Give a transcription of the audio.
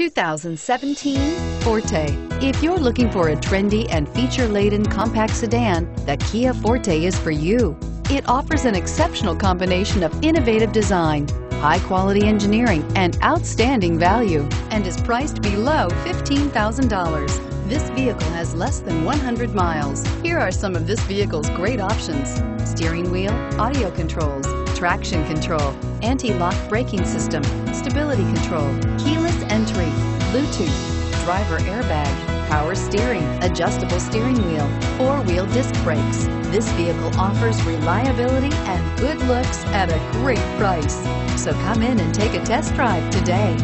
2017 Forte. If you're looking for a trendy and feature-laden compact sedan, the Kia Forte is for you. It offers an exceptional combination of innovative design, high-quality engineering, and outstanding value, and is priced below $15,000. This vehicle has less than 100 miles. Here are some of this vehicle's great options. Steering wheel, audio controls, traction control, anti-lock braking system, stability control, keyless Bluetooth, driver airbag, power steering, adjustable steering wheel, four-wheel disc brakes. This vehicle offers reliability and good looks at a great price. So come in and take a test drive today.